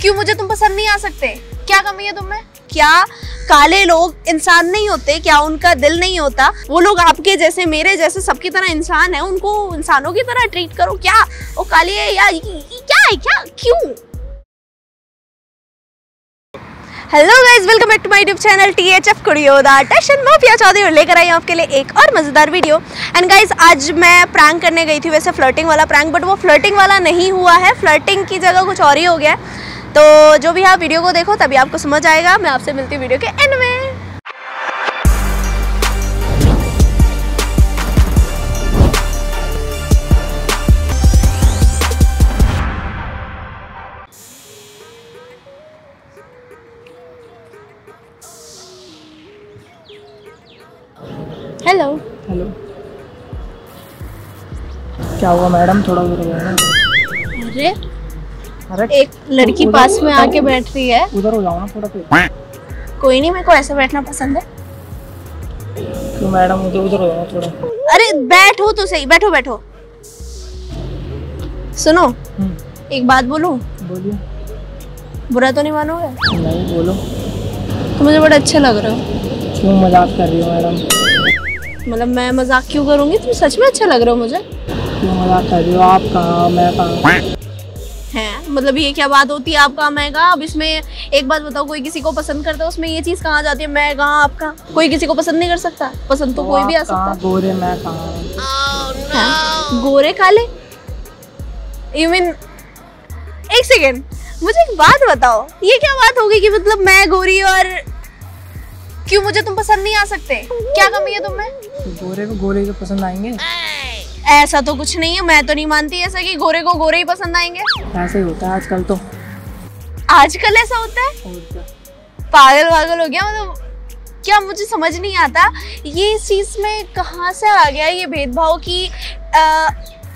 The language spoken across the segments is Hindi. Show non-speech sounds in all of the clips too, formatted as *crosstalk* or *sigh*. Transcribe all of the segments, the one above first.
क्यों मुझे तुम पसंद नहीं आ सकते? क्या कमी है तुम्हें? क्या काले लोग इंसान नहीं होते? क्या उनका दिल नहीं होता? वो लोग आपके जैसे मेरे जैसे सबकी तरह इंसान है उनको इंसानों की तरह ट्रीट करो। क्या? वो काली है या क्या है? क्या? क्यों? Hello guys welcome back to my YouTube channel T H F कुड़ियोदा टशन मैं पिया चौधरी और लेकर आई हूँ आपके लिए एक और मज़ेदार वीडियो एंड गाइज़ आज मैं प्रैंक करने गई थी वैसे फ्लर्टिंग वाला प्रैंक बट वो फ्लर्टिंग वाला नहीं हुआ है। फ्लर्टिंग की जगह कुछ और ही हो गया है। तो जो भी आप वीडियो को देखो तभी आपको समझ आएगा। मैं आपसे मिलती हूँ वीडियो के एंड में। हेलो हेलो क्या हुआ मैडम? थोड़ा उधर हो अरे एक लड़की पास में आके बैठ रही है। उधर हो जाओ ना थोड़ा कोई नहीं मेरे को ऐसे बैठना पसंद है। तो मैडम उधर उधर हो जाओ थोड़ा। अरे बैठो तो सही बैठो बैठो। सुनो हम्म, एक बात बोलूँ? बोलिए। बुरा तो नहीं मानोगे? नहीं बोलो। तो मुझे बड़ा अच्छा लग रहा हो। क्यों मज़ाक कर रही हो मैडम? मतलब मैं मज़ाक क्यों करूँगी? तुम सच में अच्छा लग रहे हो मुझे। क्यों मज़ाक कर रही हो? आप कहाँ मैं कहाँ मतलब ये क्या बात होती है आपका मैं कहा अब इसमें एक बात बताओ कोई किसी को पसंद करता है उसमें ये चीज़ कहाँ जाती है? मैं कहाँ आपका? कोई किसी को पसंद नहीं कर सकता? पसंद तो कोई भी आ सकता गोरे मैं कहाँ गोरे काले मीन एक सेकेंड मुझे एक बात बताओ। ये क्या बात होगी कि मतलब मैं गोरी और क्यों मुझे तुम पसंद नहीं आ सकते? क्या कमी है तुम्हें? तो गोरे को गोरे को पसंद आएँगे? ऐसा तो कुछ नहीं है मैं तो नहीं मानती ऐसा कि गोरे को गोरे ही पसंद आएँगे। ऐसे ही होता है आजकल तो। आजकल ऐसा होता है? पागल पागल हो गया मतलब क्या मुझे समझ नहीं आता। ये इस चीज़ में कहाँ से आ गया ये भेदभाव कि आ,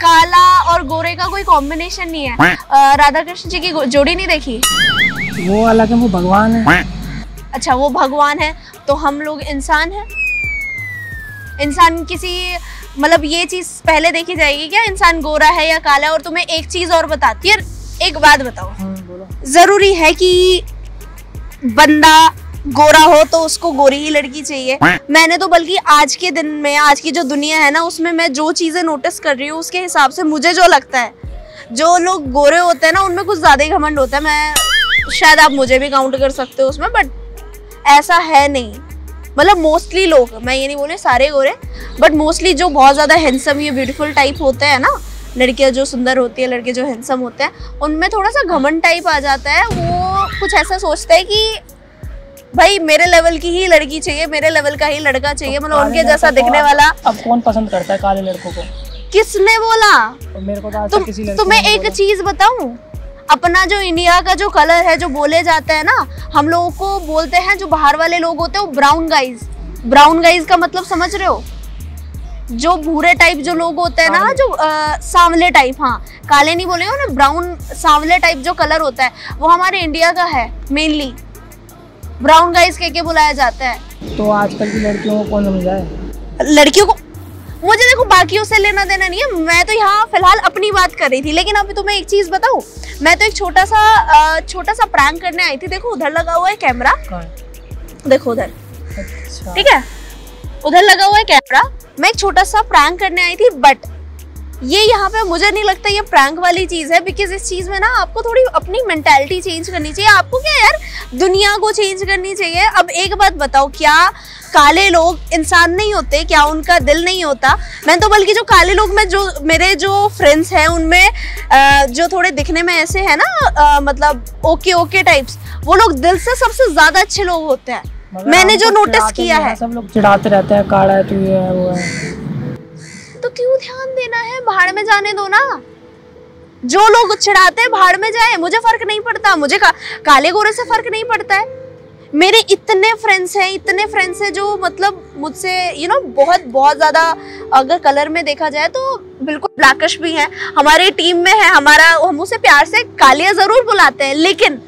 काला और गोरे का कोई कॉम्बिनेशन नहीं है। राधा कृष्ण जी की जोड़ी नहीं देखी? वो अलग है वो भगवान है। अच्छा वो भगवान है तो हम लोग इंसान हैं? इंसान किसी मतलब ये चीज़ पहले देखी जाएगी, क्या इंसान गोरा है या काला है और तुम्हें एक चीज़ और बताती है? एक बात बताओ। ज़रूरी है कि बंदा गोरा हो तो उसको गोरी ही लड़की चाहिए। मैंने तो बल्कि आज के दिन में, आज की जो दुनिया है ना, उसमें मैं जो चीज़ें नोटिस कर रही हूँ, उसके हिसाब से मुझे जो लगता है, जो लोग गोरे होते हैं ना, उनमें कुछ ज़्यादा ही घमंड होता है। मैं, शायद आप मुझे भी काउंट कर सकते हो उसमें बट ऐसा है नहीं। मतलब मोस्टली लोग मैं ये नहीं बोले सारे गोरे बट मोस्टली जो बहुत ज़्यादा हैंडसम ये ब्यूटीफुल टाइप होते हैं ना लड़कियाँ जो सुंदर होती है लड़के जो हैंडसम होते हैं उनमें थोड़ा सा घमंड टाइप आ जाता है वो कुछ ऐसा सोचते हैं कि भाई मेरे लेवल की ही लड़की चाहिए मेरे लेवल का ही लड़का चाहिए मतलब उनके जैसा दिखने वाला। अब कौन पसंद करता है काले लड़कों को? किसने बोला? और मेरे को तो किसी तुम्हें एक चीज़ बताऊँ? अपना जो इंडिया का जो कलर है जो बोले जाता है ना हम लोगों को बोलते हैं जो बाहर वाले लोग होते हैं वो ब्राउन गाइज़ ब्राउन गाइज़ का मतलब समझ रहे हो? जो भूरे टाइप जो लोग होते हैं ना जो अ, सांवले टाइप हाँ. काले नहीं बोले हो ना ब्राउन सांवले टाइप जो कलर होता है वो हमारे इंडिया का है मेनली ब्राउन गाइज़ कह के बुलाया जाता है. तो आजकल की लड़कियों को कौन समझाए? लड़कियों को मुझे देखो बाकी से लेना देना नहीं है। मैं तो यहाँ फ़िलहाल अपनी बात कर रही थी लेकिन अभी तुम्हें एक चीज़ बताऊँ। मैं तो एक छोटा सा छोटा सा प्रैंक करने आई थी। देखो उधर लगा हुआ है कैमरा। देखो उधर। अच्छा। ठीक है? उधर लगा हुआ है कैमरा। मैं एक छोटा सा प्रैंक करने आई थी बट ये यहाँ पे मुझे नहीं लगता ये प्रैंक वाली चीज़ है बिकॉज़ इस चीज़ में ना आपको थोड़ी अपनी मेंटालिटी चेंज करनी चाहिए। आपको क्या यार दुनिया को चेंज करनी चाहिए। अब एक बात बताओ क्या काले लोग इंसान नहीं होते? क्या उनका दिल नहीं होता? मैं तो बल्कि जो काले लोग में जो मेरे जो फ्रेंड्स हैं उनमें जो थोड़े दिखने में ऐसे है ना अ, मतलब ओके ओके टाइप्स वो लोग दिल से सबसे ज़्यादा अच्छे लोग होते हैं। मैंने जो नोटिस किया है सब लोग चिढ़ाते रहते हैं काला है तू ये है वो है। तो क्यों ध्यान देना है? भाड़ में जाने दो ना। जो लोग चिढ़ाते हैं भाड़ में जाए मुझे फ़र्क नहीं पड़ता। मुझे का, काले गोरे से फ़र्क नहीं पड़ता है। मेरे इतने फ्रेंड्स हैं इतने फ्रेंड्स हैं जो मतलब मुझसे यू नो बहुत बहुत ज़्यादा अगर कलर में देखा जाए तो बिल्कुल ब्लैकिश भी हैं। हमारी टीम में है हमारा हम उसे प्यार से कालिया ज़रूर बुलाते हैं लेकिन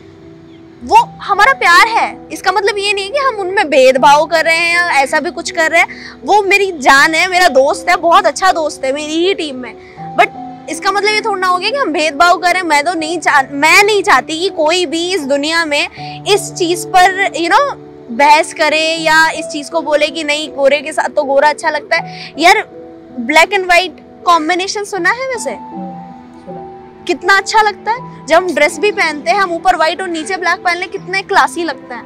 वो हमारा प्यार है। इसका मतलब ये नहीं कि हम उनमें भेदभाव कर रहे हैं या ऐसा भी कुछ कर रहे हैं। वो मेरी जान है, मेरा दोस्त है, बहुत अच्छा दोस्त है मेरी ही टीम में। बट इसका मतलब ये थोड़ा ना हो गया कि हम भेदभाव करें मैं तो नहीं चाह मैं नहीं चाहती कि कोई भी इस दुनिया में इस चीज़ पर यू नो बहस करे या इस चीज़ को बोले कि नहीं, गोरे के साथ तो गोरा अच्छा लगता है। यार ब्लैक एंड व्हाइट कॉम्बिनेशन सुना है वैसे? कितना अच्छा लगता है। जब हम ड्रेस भी पहनते हैं, हम ऊपर व्हाइट और नीचे ब्लैक पहन ले, कितने क्लासी लगता है।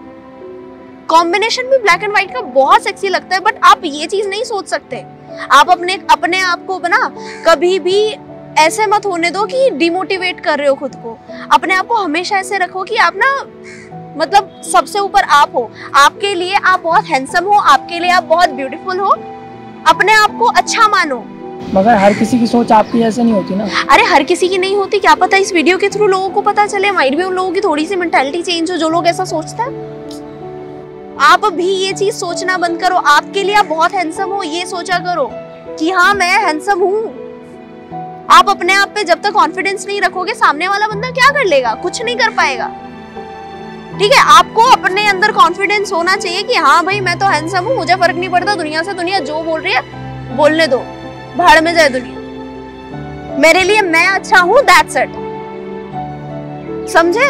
कॉम्बिनेशन भी ब्लैक एंड व्हाइट का बहुत सेक्सी लगता है बट आप ये चीज़ नहीं सोच सकते। आप अपने अपने आप को बना कभी भी ऐसे मत होने दो कि डिमोटिवेट कर रहे हो खुद को। अपने आप को हमेशा ऐसे रखो कि आप ना मतलब सबसे ऊपर आप हो। आपके लिए आप बहुत हैंडसम हो, आपके लिए आप बहुत ब्यूटीफुल हो। अपने आप को अच्छा मानो। मगर हर किसी की सोच आपकी ऐसे नहीं होती ना। अरे, हर किसी की नहीं होती। क्या पता इस वीडियो के थ्रू लोगों को पता चले। माइट भी उन लोगों की थोड़ी सी मेंटालिटी चेंज हो, जो लोग ऐसा सोचते हैं। आप भी ये चीज़ सोचना बंद करो। आपके लिए आप बहुत हैंडसम हो, ये सोचा करो कि हाँ मैं हैंडसम हूँ। आप अपने आप पे जब तक कॉन्फिडेंस नहीं रखोगे, सामने वाला बंदा क्या कर लेगा? कुछ नहीं कर पाएगा। ठीक है, आपको अपने अंदर कॉन्फिडेंस होना चाहिए कि हाँ भाई, मैं तो हैंडसम हूँ, मुझे फ़र्क नहीं पड़ता, दुनिया से दुनिया जो बोल रही है, बोलने दो। भाड़ में जाए दुनिया। मेरे लिए मैं अच्छा हूँ दैट्स इट समझे?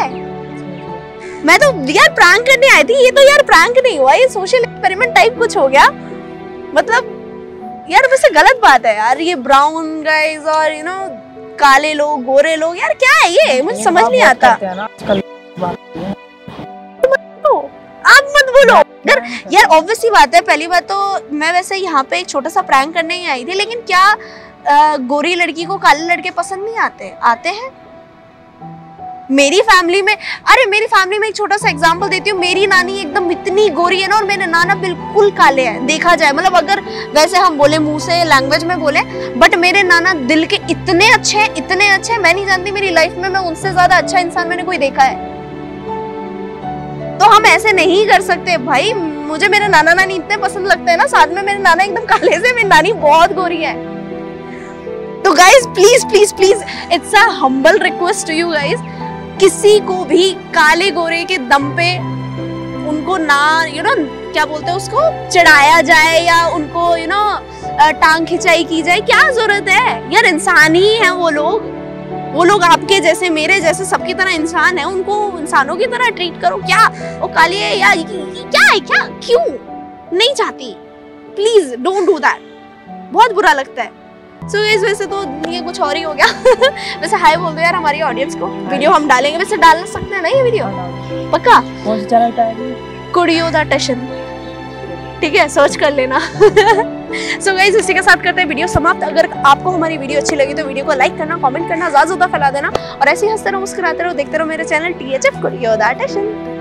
मैं तो यार प्रैंक करने आई थी ये तो यार प्रैंक नहीं हुआ ये सोशल एक्सपेरिमेंट टाइप कुछ हो गया। मतलब यार वैसे गलत बात है यार ये ब्राउन गाइस और यू नो काले लोग गोरे लोग यार क्या है ये? मुझे समझ नहीं आता। बोलो यार यार ऑब्वियस सी बात है, पहली बात तो मैं वैसे यहाँ पे एक छोटा सा प्रैंक करने ही आई थी, लेकिन क्या गोरी लड़की को काले लड़के पसंद नहीं आते? आते हैं? मेरी फैमिली में, अरे, मेरी फैमिली में एक छोटा सा एग्जांपल देती हूँ। मेरी नानी एकदम इतनी गोरी है ना, और मेरे नाना बिल्कुल काले हैं। देखा जाए मतलब अगर वैसे हम बोले, मुँह से लैंग्वेज में बोले बट मेरे नाना दिल के इतने अच्छे हैं, इतने अच्छे हैं, मैं नहीं जानती मेरी लाइफ में मैं उनसे ज़्यादा अच्छा इंसान मैंने कोई देखा है। तो हम ऐसे नहीं कर सकते। भाई मुझे मेरे नाना नानी इतने पसंद लगते हैं ना साथ में मेरे नाना एकदम काले से मेरी नानी बहुत गोरी है। तो guys please please please it's a humble request to you guys किसी को भी काले गोरे के दम पे उनको ना यू you नो know, क्या बोलते हैं उसको चढ़ाया जाए या उनको यू नो टांग खिंचाई की जाए क्या ज़रूरत है? यार इंसान ही है वो लोग। वो लोग आपके जैसे मेरे जैसे सबकी तरह इंसान है उनको इंसानों की तरह ट्रीट करो। क्या? वो काली है या क्या है? क्या? क्यों? नहीं चाहती। प्लीज़ डोंट डू दैट बहुत बुरा लगता है। सो so, इस वजह से तो ये कुछ और ही हो गया। *laughs* वैसे हाय बोल दो यार हमारी ऑडियंस को। वीडियो हम डालेंगे। वैसे डाल सकते हैं ना ये वीडियो पक्का? कौन सा चैनल पे आएगी? कुड़ियों दा टशन ठीक है सर्च कर लेना। *laughs* सो गाइज़ इसी के साथ करते हैं वीडियो समाप्त। अगर आपको हमारी वीडियो अच्छी लगी तो वीडियो को लाइक करना कमेंट करना, ज़्यादा फैला देना। और ऐसे हँसते रहो, मुस्कुराते रहो, देखते रहो मेरे चैनल टी एच एफ़ कुरियो दैट